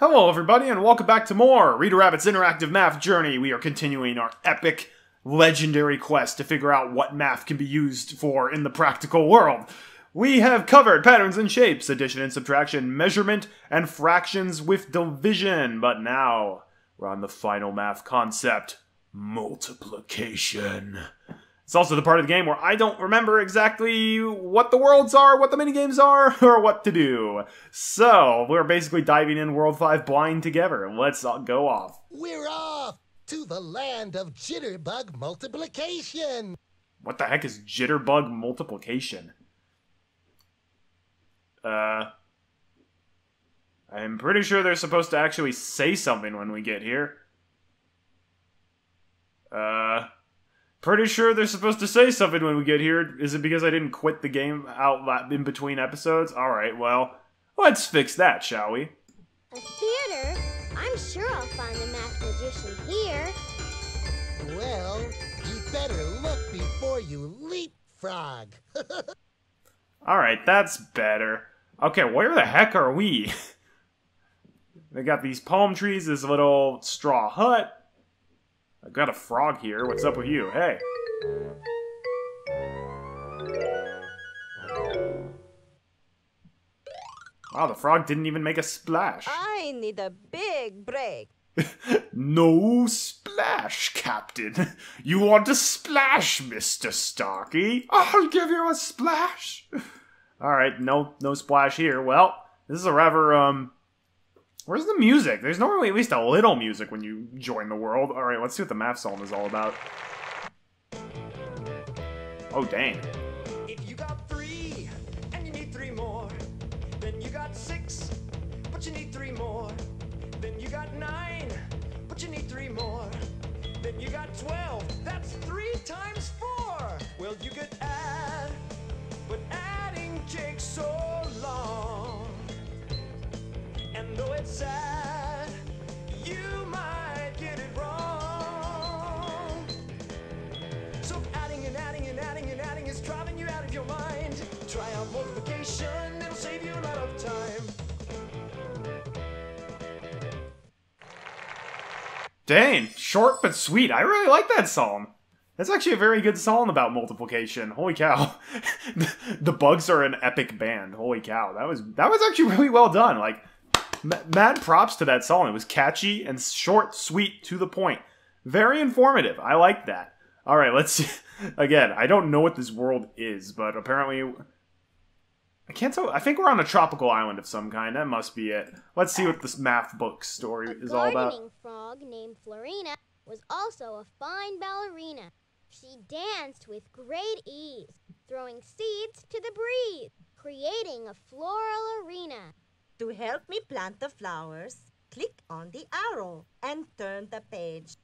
Hello, everybody, and welcome back to more Reader Rabbit's Interactive Math Journey. We are continuing our epic, legendary quest to figure out what math can be used for in the practical world. We have covered patterns and shapes, addition and subtraction, measurement, and fractions with division, but now we're on the final math concept multiplication. It's also the part of the game where I don't remember exactly what the worlds are, what the minigames are, or what to do. So, we're basically diving in World 5 blind together. Let's go off. We're off to the land of jitterbug multiplication. What the heck is jitterbug multiplication? Uh. I'm pretty sure they're supposed to actually say something when we get here. Uh. Pretty sure they're supposed to say something when we get here. Is it because I didn't quit the game out in between episodes? Alright, well, let's fix that, shall we? A theater? I'm sure I'll find the math magician here. Well, you better look before you leapfrog. Alright, that's better. Okay, where the heck are we? they got these palm trees, this little straw hut. I've got a frog here. What's up with you? Hey. Wow, the frog didn't even make a splash. I need a big break. no splash, Captain. You want a splash, Mr. Starkey? I'll give you a splash. All right, no no splash here. Well, this is a rather um Where's the music? There's normally at least a little music when you join the world. Alright, let's see what the math song is all about. Oh, dang. If you got three, and you need three more, then you got six, but you need three more. Then you got nine, but you need three more. Then you got twelve, that's three times four. Well, you could add, but adding takes so long. And adding and adding and adding and adding is driving you out of your mind. Dang, short but sweet. I really like that song. That's actually a very good song about multiplication. Holy cow. the Bugs are an epic band. Holy cow. That was that was actually really well done. Like mad props to that song. It was catchy and short, sweet, to the point. Very informative. I like that. All right, let's see. Again, I don't know what this world is, but apparently I can't tell. I think we're on a tropical island of some kind. That must be it. Let's see what this math book story a is all about. A gardening frog named Florina was also a fine ballerina. She danced with great ease, throwing seeds to the breeze, creating a floral arena. To help me plant the flowers, click on the arrow and turn the page.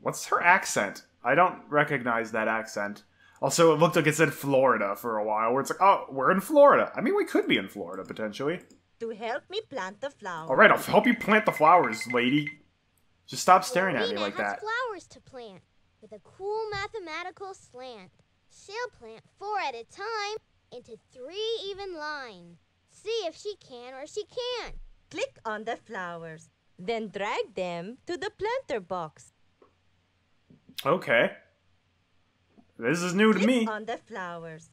What's her accent? I don't recognize that accent. Also, it looked like it said Florida for a while, where it's like, oh, we're in Florida. I mean, we could be in Florida, potentially. To help me plant the flowers. Alright, I'll help you plant the flowers, lady. Just stop staring at me like has that. flowers to plant with a cool mathematical slant. She'll plant four at a time into three even lines. See if she can or she can't. Click on the flowers, then drag them to the planter box. Okay. This is new to Click me. on the flowers.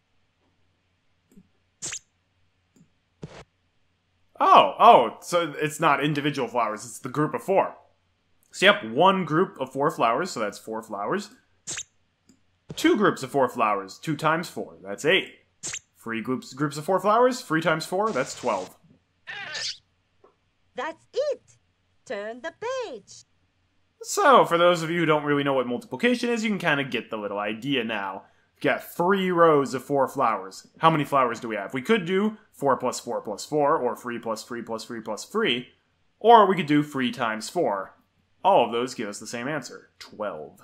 Oh, oh, so it's not individual flowers, it's the group of four. So yep, one group of four flowers, so that's four flowers. Two groups of four flowers, two times four, that's eight. Three groups groups of four flowers, three times four, that's twelve. That's it. Turn the page. So, for those of you who don't really know what multiplication is, you can kind of get the little idea now. We've got three rows of four flowers. How many flowers do we have? We could do 4 plus 4 plus 4, or 3 plus 3 plus 3 plus 3, or we could do 3 times 4. All of those give us the same answer, 12.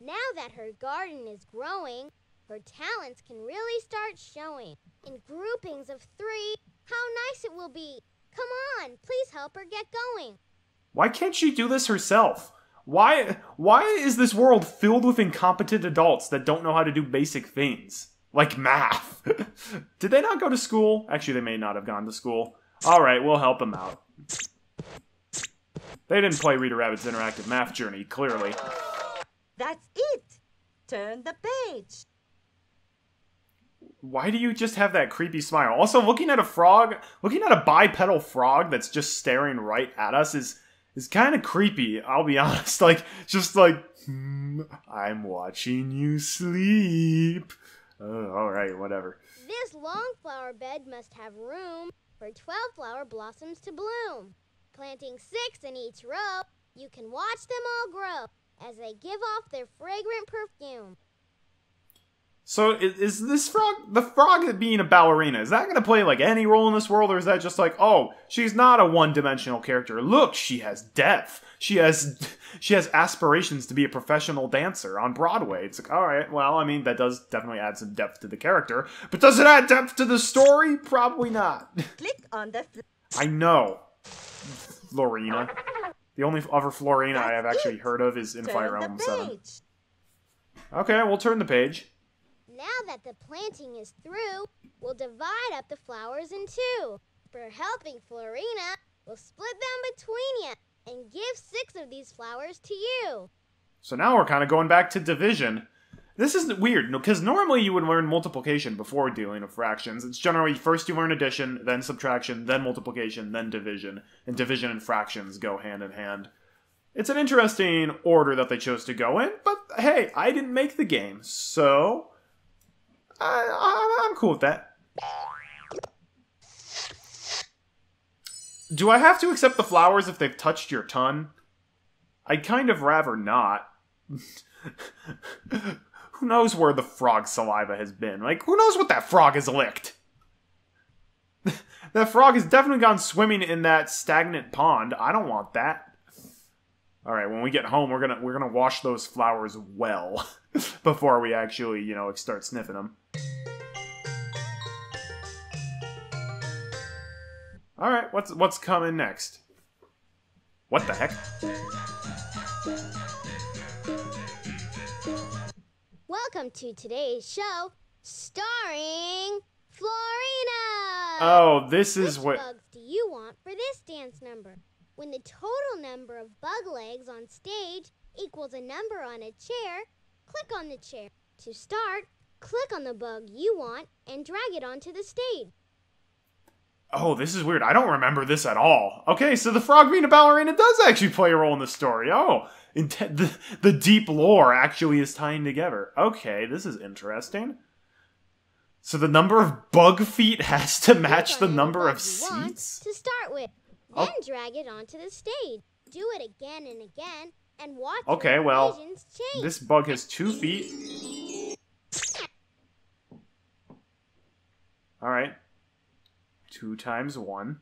Now that her garden is growing, her talents can really start showing. In groupings of three, how nice it will be. Come on, please help her get going. Why can't she do this herself? Why why is this world filled with incompetent adults that don't know how to do basic things? Like math. Did they not go to school? Actually, they may not have gone to school. All right, we'll help them out. They didn't play Reader Rabbit's interactive math journey, clearly. That's it. Turn the page. Why do you just have that creepy smile? Also, looking at a frog, looking at a bipedal frog that's just staring right at us is is kind of creepy. I'll be honest. Like, just like, hmm, I'm watching you sleep. Oh, all right, whatever. This long flower bed must have room for 12 flower blossoms to bloom. Planting six in each row, you can watch them all grow as they give off their fragrant perfume. So is, is this frog the frog being a ballerina? Is that going to play like any role in this world, or is that just like, oh, she's not a one-dimensional character? Look, she has depth. She has she has aspirations to be a professional dancer on Broadway. It's like, all right, well, I mean, that does definitely add some depth to the character, but does it add depth to the story? Probably not. Click on the I know, Florina. The only other Florina I have actually it. heard of is in Fire turn Emblem Seven. Okay, we'll turn the page. Now that the planting is through, we'll divide up the flowers in two. For helping Florina, we'll split them between you and give six of these flowers to you. So now we're kind of going back to division. This is weird because normally you would learn multiplication before dealing with fractions. It's generally first you learn addition, then subtraction, then multiplication, then division, and division and fractions go hand in hand. It's an interesting order that they chose to go in, but hey, I didn't make the game, so I, I'm cool with that. Do I have to accept the flowers if they've touched your tongue? I'd kind of rather not. who knows where the frog saliva has been? Like, who knows what that frog has licked? that frog has definitely gone swimming in that stagnant pond. I don't want that. All right, when we get home, we're gonna we're gonna wash those flowers well before we actually, you know, start sniffing them. All right, what's what's coming next? What the heck? Welcome to today's show, starring Florina. Oh, this is Which what. bugs do you want for this dance number? When the total number of bug legs on stage equals a number on a chair, click on the chair. To start, click on the bug you want and drag it onto the stage. Oh, this is weird. I don't remember this at all. Okay, so the frog being a ballerina does actually play a role in the story. Oh, the, the deep lore actually is tying together. Okay, this is interesting. So the number of bug feet has to match the number of seats? To start with, Oh. then drag it onto the stage. Do it again and again, and watch Okay, well. This bug has two feet. Alright. Two times one.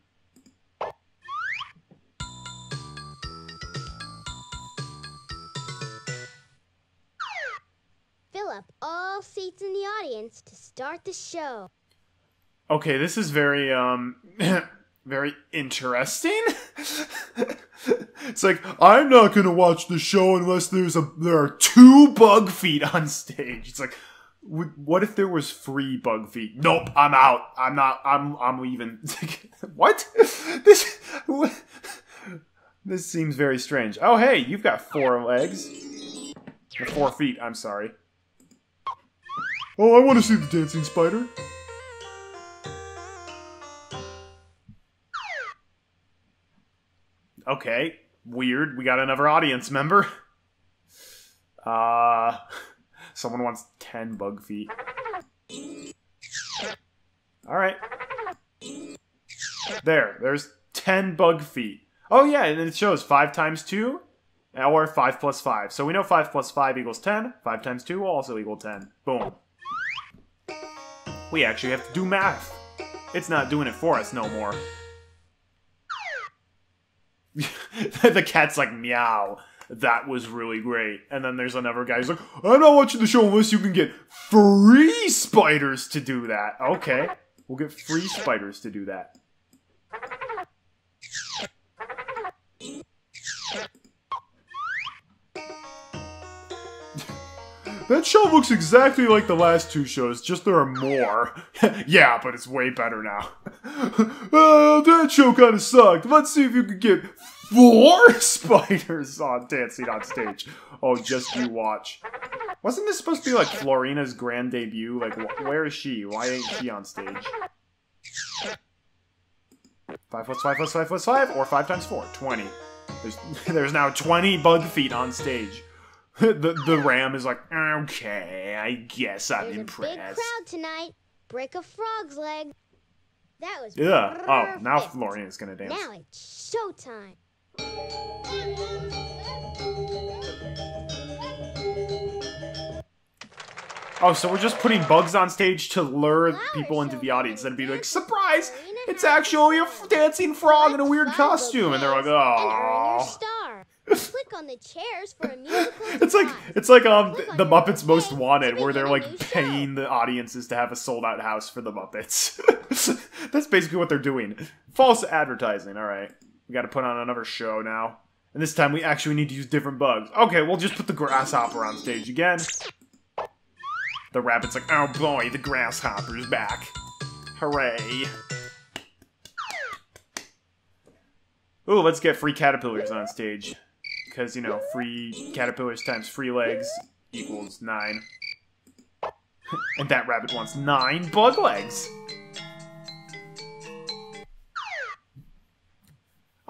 Fill up all seats in the audience to start the show. Okay, this is very um very interesting. it's like I'm not gonna watch the show unless there's a there are two bug feet on stage. It's like, what if there was free bug feet? Nope, I'm out. I'm not. I'm I'm leaving. Like, what? This what? this seems very strange. Oh hey, you've got four legs. Or four feet. I'm sorry. Oh, I want to see the dancing spider. Okay, weird. We got another audience member. Uh, someone wants 10 bug feet. Alright. There, there's 10 bug feet. Oh, yeah, and it shows 5 times 2, or 5 plus 5. So we know 5 plus 5 equals 10. 5 times 2 will also equal 10. Boom. We actually have to do math. It's not doing it for us no more. the cat's like meow. That was really great. And then there's another guy who's like, I'm not watching the show unless you can get free spiders to do that. Okay, we'll get free spiders to do that. That show looks exactly like the last two shows, just there are more. yeah, but it's way better now. oh, that show kind of sucked. Let's see if you can get four spiders on dancing on stage. Oh, just you watch. Wasn't this supposed to be like Florina's grand debut? Like, wh- where is she? Why ain't she on stage? Five plus five plus five plus five, or five times four. Twenty. There's there's now twenty bug feet on stage. the the ram is like, okay, I guess I'm There's a big crowd tonight. Break a frog's leg. That was Yeah. Oh, now perfect. Florina's gonna dance. Now it's showtime. Oh, so we're just putting bugs on stage to lure people into the audience and be like, surprise! It's actually a f- dancing frog in a weird costume, and they're like, bouquets and earn your oh. star. Click on the chairs for a musical It's like it's like um the Muppets Most Wanted, where they're like paying the audiences to have a sold out house for the Muppets. That's basically what they're doing. False advertising. All right, we got to put on another show now, and this time we actually need to use different bugs. Okay, we'll just put the grasshopper on stage again. The rabbit's like, oh boy, the grasshopper's back. Hooray. Ooh, let's get free caterpillars on stage. Because, you know, free caterpillars times free legs equals nine. and that rabbit wants nine bug legs.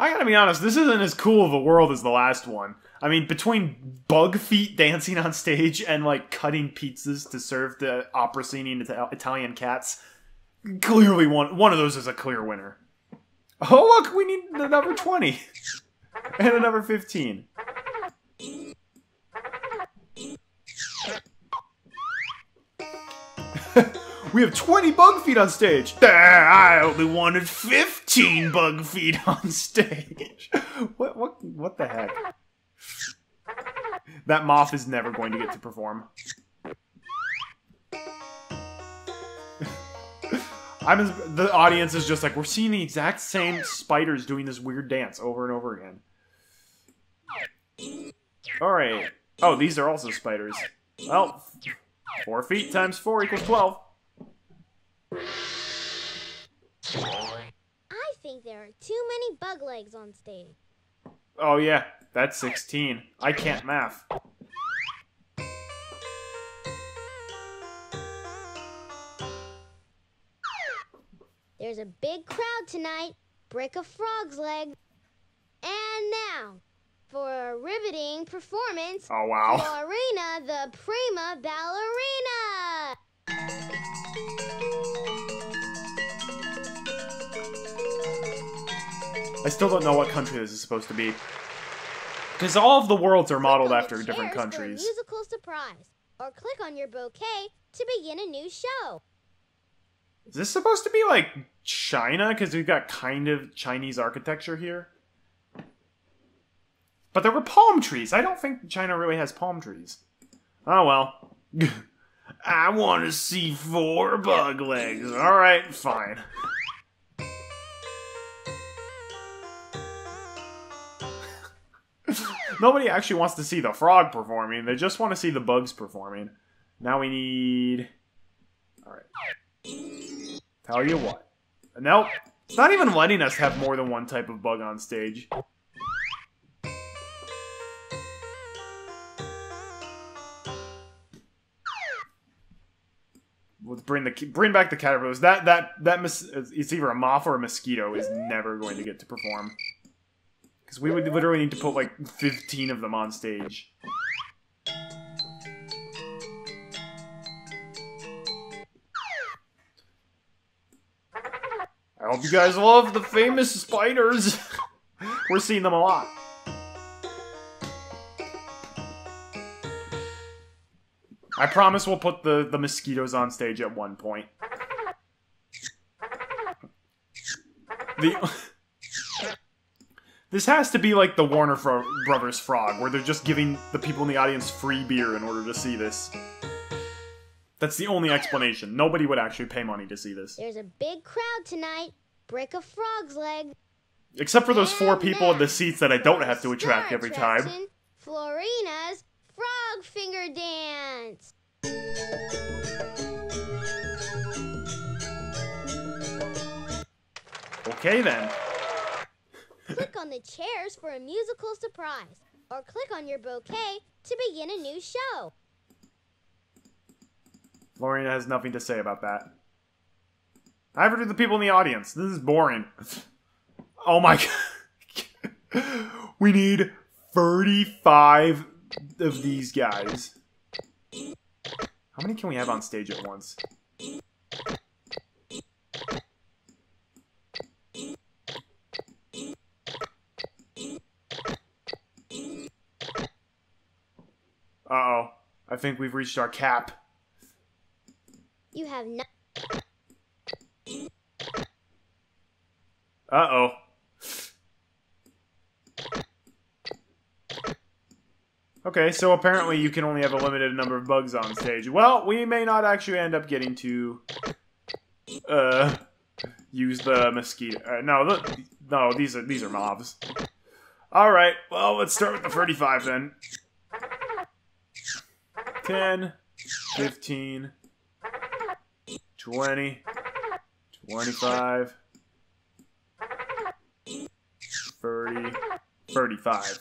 I gotta be honest, this isn't as cool of a world as the last one. I mean, between bug feet dancing on stage and, like, cutting pizzas to serve the opera singing Italian cats, clearly one, one of those is a clear winner. Oh, look, we need the number 20. and a number We have 20 bug feet on stage. I only wanted 15 bug feet on stage. What, what, what the heck? That moth is never going to get to perform. I'm as, the audience is just like, we're seeing the exact same spiders doing this weird dance over and over again. Alright. Oh, these are also spiders. Well, 4 feet times 4 equals 12. Are too many bug legs on stage. Oh yeah, that's sixteen. I can't math. There's a big crowd tonight. Break a frog's leg. And now, for a riveting performance, Oh wow. Florina the Prima Ballerina. I still don't know what country this is supposed to be. Because all of the worlds are modeled after different chairs for a countries. musical surprise, or click on your bouquet to begin a new show. Is this supposed to be like China? Because we've got kind of Chinese architecture here. But there were palm trees. I don't think China really has palm trees. Oh well. I want to see four bug legs. Alright, fine. Nobody actually wants to see the frog performing. They just want to see the bugs performing. Now we need. Alright. Tell you what. Nope. It's not even letting us have more than one type of bug on stage. Let's bring the bring back the caterpillars. That that that mis- it's either a moth or a mosquito is never going to get to perform. Because we would literally need to put like 15 of them on stage. I hope you guys love the famous spiders. We're seeing them a lot. I promise we'll put the, the mosquitoes on stage at one point. The This has to be like the Warner Fro- Brothers Frog, where they're just giving the people in the audience free beer in order to see this. That's the only explanation. Nobody would actually pay money to see this. There's a big crowd tonight. Break a frog's leg. Except for those four people in the seats that I don't have to attract every time. Florina's frog finger dance. Okay then. On the chairs for a musical surprise, or click on your bouquet to begin a new show. Florina has nothing to say about that. Neither do the people in the audience. This is boring. Oh my god. We need 35 of these guys. How many can we have on stage at once? I think we've reached our cap. You have no. Uh-oh. Okay, so apparently you can only have a limited number of bugs on stage. Well, we may not actually end up getting to uh use the mosquito. Uh, no, the, no, these are these are mobs. All right, well, let's start with the 35 then. 10, 15, 20, 25, 30, 35.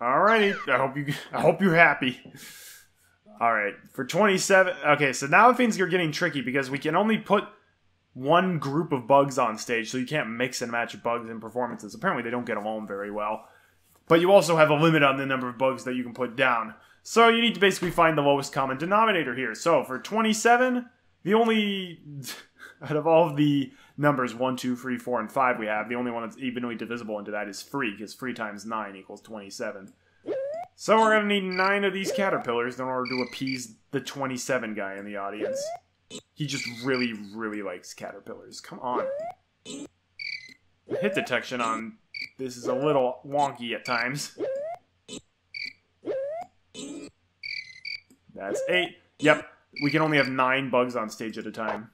Alrighty, I hope you I hope you're happy. Alright, for 27 okay, so now things are getting tricky because we can only put one group of bugs on stage, so you can't mix and match bugs and performances. Apparently they don't get along very well. But you also have a limit on the number of bugs that you can put down. So you need to basically find the lowest common denominator here. So for 27, the only out of all of the numbers 1, 2, 3, 4, and 5 we have, the only one that's evenly divisible into that is 3, because 3 times 9 equals 27. So we're going to need 9 of these caterpillars in order to appease the 27 guy in the audience. He just really, really likes caterpillars. Come on. The hit detection on this is a little wonky at times. That's 8. Yep, we can only have 9 bugs on stage at a time.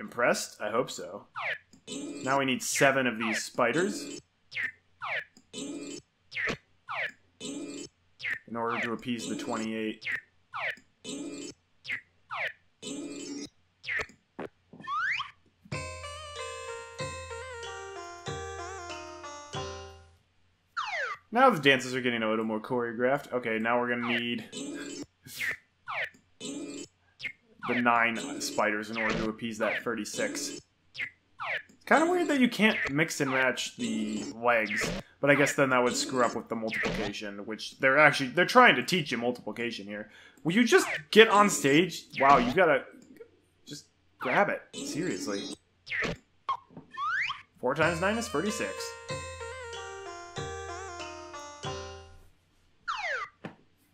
Impressed? I hope so. Now we need seven of these spiders. In order to appease the 28. Now the dances are getting a little more choreographed. Okay, now we're gonna need the nine spiders in order to appease that 36. It's Kind of weird that you can't mix and match the legs, but I guess then that would screw up with the multiplication, which they're actually they're trying to teach you multiplication here. Will you just get on stage? Wow, you gotta just grab it seriously. Four times nine is thirty-six.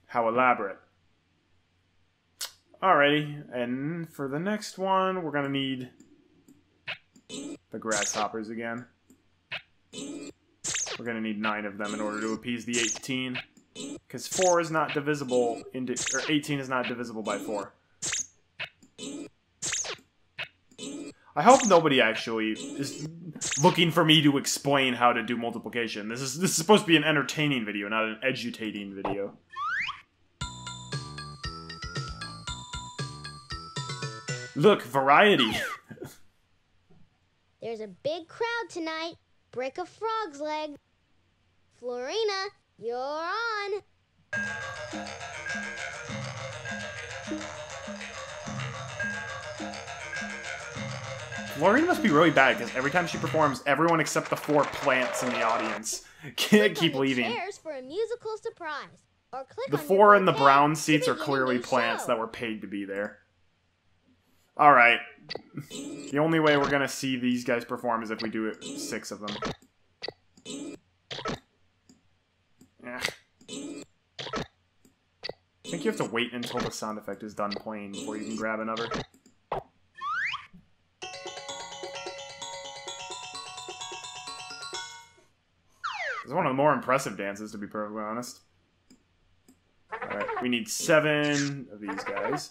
How elaborate. Alrighty, and for the next one, we're gonna need the grasshoppers again. We're gonna need nine of them in order to appease the 18. Because 4 is not divisible into, or 18 is not divisible by 4. I hope nobody actually is looking for me to explain how to do multiplication. This is this is supposed to be an entertaining video, not an edutating video. Look, variety. There's a big crowd tonight. Break a frog's leg. Florina, you're on. Lauren must be really bad because every time she performs, everyone except the four plants in the audience can't keep leaving. Chairs for a musical surprise. Or click The on four in the brown seats are clearly plants show. that were paid to be there. Alright. The only way we're gonna see these guys perform is if we do it six of them. Yeah. I think you have to wait until the sound effect is done playing before you can grab another. It's one of the more impressive dances, to be perfectly honest. Alright, we need seven of these guys.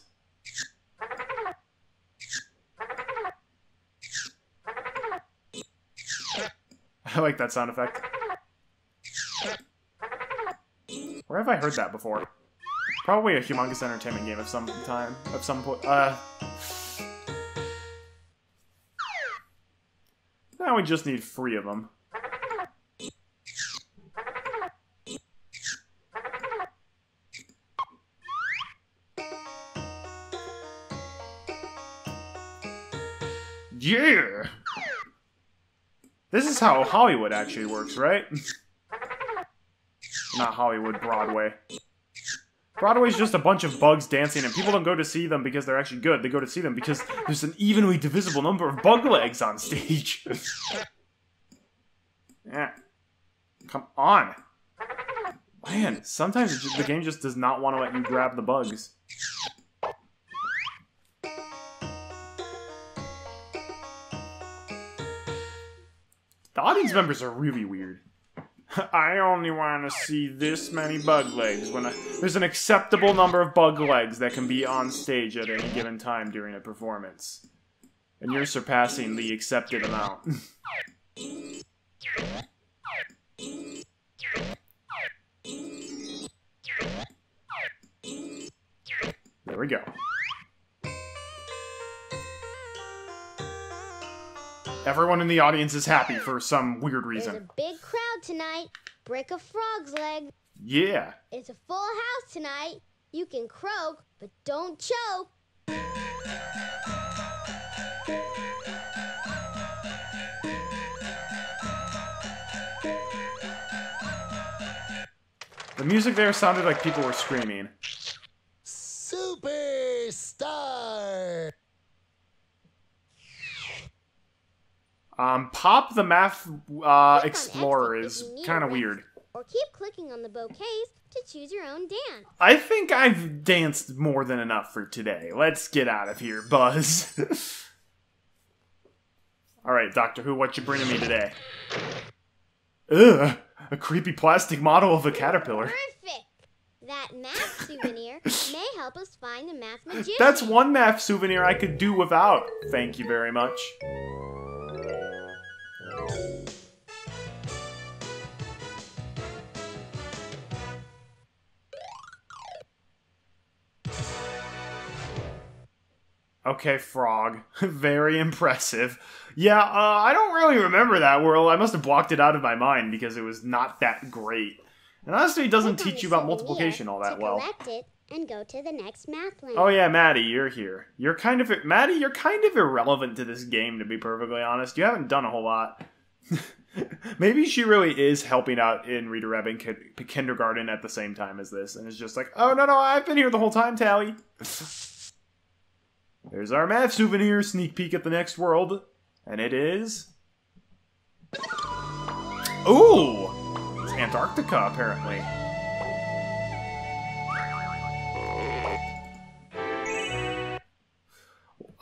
I like that sound effect. Where have I heard that before? Probably a humongous entertainment game of some time, of some point. Uh. Now we just need three of them. Yeah! This is how Hollywood actually works, right? Not Hollywood, Broadway. Broadway's just a bunch of bugs dancing, and people don't go to see them because they're actually good. They go to see them because there's an evenly divisible number of bug legs on stage. yeah. Come on. Man, sometimes just- the game just does not want to let you grab the bugs. The audience members are really weird. I only want to see this many bug legs when I, there's an acceptable number of bug legs that can be on stage at any given time during a performance. And you're surpassing the accepted amount. there we go. Everyone in the audience is happy for some weird reason. There's a big crowd tonight. Break a frog's leg. Yeah. It's a full house tonight. You can croak, but don't choke. The music there sounded like people were screaming. Um, Pop the Math uh, Explorer is if you need kind of weird. Or keep clicking on the bouquets to choose your own dance. I think I've danced more than enough for today. Let's get out of here, Buzz. Alright, Doctor Who, what you bringing me today? Ugh, a creepy plastic model of a caterpillar. Perfect! That math souvenir may help us find the math magician. That's one math souvenir I could do without. Thank you very much. Okay, Frog. Very impressive. Yeah, uh, I don't really remember that world. I must have blocked it out of my mind because it was not that great. And honestly, it doesn't teach you about multiplication all that well. It and go to the next math lane. Oh yeah, Maddie, you're here. You're kind of Maddie. You're kind of irrelevant to this game, to be perfectly honest. You haven't done a whole lot. Maybe she really is helping out in Reader Rabbit ki- Kindergarten at the same time as this, and it's just like, oh no no, I've been here the whole time, Tally. There's our math souvenir sneak peek at the next world, and it is. Ooh, it's Antarctica apparently.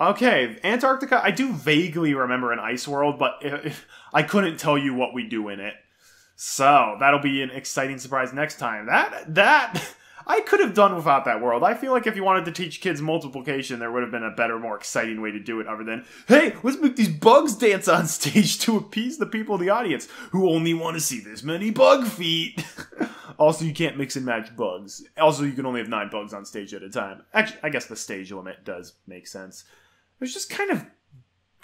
Okay, Antarctica. I do vaguely remember an ice world, but if, I couldn't tell you what we do in it. So that'll be an exciting surprise next time. That that I could have done without that world. I feel like if you wanted to teach kids multiplication, there would have been a better, more exciting way to do it, other than hey, let's make these bugs dance on stage to appease the people in the audience who only want to see this many bug feet. also, you can't mix and match bugs. Also, you can only have nine bugs on stage at a time. Actually, I guess the stage limit does make sense. It was just kind of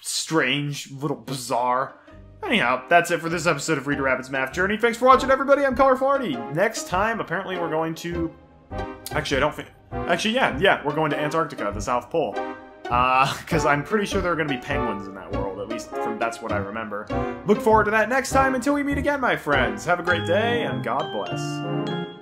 strange, little bizarre. Anyhow, that's it for this episode of Reader Rabbit's Math Journey. Thanks for watching, everybody. I'm Colorful Arty. Next time, apparently, we're going to. Actually, I don't think. Actually, yeah, yeah, we're going to Antarctica, the South Pole. Uh, because I'm pretty sure there are going to be penguins in that world. At least from that's what I remember. Look forward to that next time. Until we meet again, my friends. Have a great day and God bless.